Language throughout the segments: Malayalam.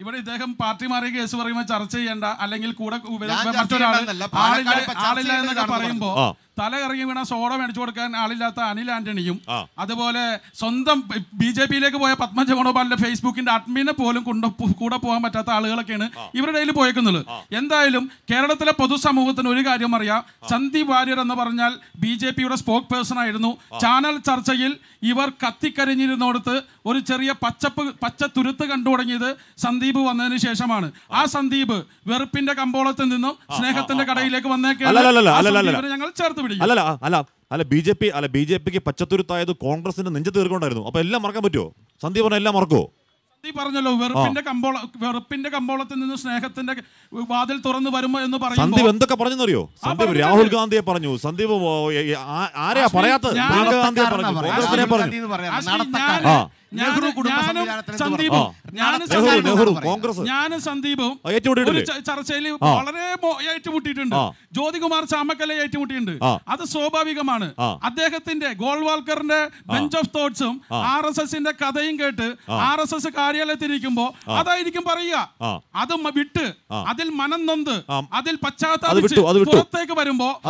ഇവിടെ ഇദ്ദേഹം പാർട്ടി മാറിയ കേസ് പറയുമ്പോൾ ചർച്ച ചെയ്യേണ്ട അല്ലെങ്കിൽ കൂടെ മറ്റൊരാൾ ആളില്ല എന്നൊക്കെ പറയുമ്പോ. തല കറങ്ങി വീണ സോഡ മേടിച്ചു കൊടുക്കാൻ ആളില്ലാത്ത അനിൽ ആന്റണിയും അതുപോലെ സ്വന്തം ബി ജെ പിയിലേക്ക് പോയ പത്മജ ഗുണപാലിന്റെ ഫേസ്ബുക്കിന്റെ അഡ്മിനെ പോലും കൊണ്ട് കൂടെ പോകാൻ പറ്റാത്ത ആളുകളൊക്കെയാണ് ഇവരുടെ കയ്യിൽ പോയേക്കുന്നത്. എന്തായാലും കേരളത്തിലെ പൊതുസമൂഹത്തിന് ഒരു കാര്യം അറിയാം. സന്ദീപ് വാര്യർ എന്ന് പറഞ്ഞാൽ ബി ജെ പിയുടെ സ്പോക്ക് പേഴ്സൺ ആയിരുന്നു. ചാനൽ ചർച്ചയിൽ ഇവർ കത്തിക്കരിഞ്ഞിരുന്നോടത്ത് ഒരു ചെറിയ പച്ചപ്പ് പച്ച തുരുത്ത് കണ്ടു തുടങ്ങിയത് സന്ദീപ് വന്നതിന് ശേഷമാണ്. ആ സന്ദീപ് വെറുപ്പിന്റെ കമ്പോളത്തിൽ നിന്നും സ്നേഹത്തിന്റെ കടയിലേക്ക് വന്നേക്കാണ്. സന്ദീപിനെ ഞങ്ങൾ ചേർത്ത് അല്ലല്ല അല്ല അല്ല ബി ജെ പി അല്ല ബി ജെ പിക്ക് പച്ചത്തുരുത്തായത് കോൺഗ്രസിന്റെ നെഞ്ചത്ത് തീർക്കൊണ്ടായിരുന്നു. അപ്പൊ എല്ലാം മറക്കാൻ പറ്റുമോ സന്ദീപ് പറഞ്ഞ എല്ലാം മറക്കോ സന്ദീപ് പറഞ്ഞല്ലോ വെറുപ്പിന്റെ കമ്പോള വെറുപ്പിന്റെ കമ്പോളത്തിൽ നിന്ന് സ്നേഹത്തിന്റെ വാതിൽ തുറന്നു വരുമോ എന്ന് സന്ദീപ് എന്തൊക്കെ പറഞ്ഞെന്നറിയോ? സന്ദീപ് രാഹുൽ ഗാന്ധിയെ പറഞ്ഞു. സന്ദീപ് ആരെയാ പറയാത്തത്? ഞാൻ സന്ദീപും ഒരു ചർച്ചയിൽ വളരെ ഏറ്റുമുട്ടിയിട്ടുണ്ട്. ജ്യോതികുമാർ ചാമക്കലെ ഏറ്റുമുട്ടിയിട്ടുണ്ട്. അത് സ്വാഭാവികമാണ്. അദ്ദേഹത്തിന്റെ ഗോൾവാൾക്കറിന്റെ ബെഞ്ച് ഓഫ് തോട്ട്സും ആർ എസ് എസിന്റെ കഥയും കേട്ട് ആർ എസ് എസ് കാര്യാലയത്തിരിക്കുമ്പോ അതായിരിക്കും പറയുക. അത് വിട്ട് അതിൽ മനം നൊന്ത് അതിൽ പശ്ചാത്തലത്തേക്ക് പശ്ചാത്തലം. പുറത്തേക്ക് വരുമ്പോ.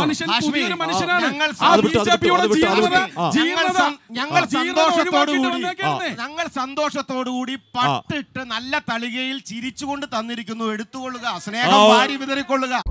മനുഷ്യൻ പുതിയൊരു മനുഷ്യനാണ്. ഞങ്ങൾ സന്തോഷത്തോടു. ഞങ്ങൾ സന്തോഷത്തോടുകൂടി പട്ടിട്ട് നല്ല തളികയിൽ ചിരിച്ചുകൊണ്ട് തന്നിരിക്കുന്നു. എടുത്തുകൊള്ളുക. സ്നേഹം. വാരി വിതറിക്കൊള്ളുക.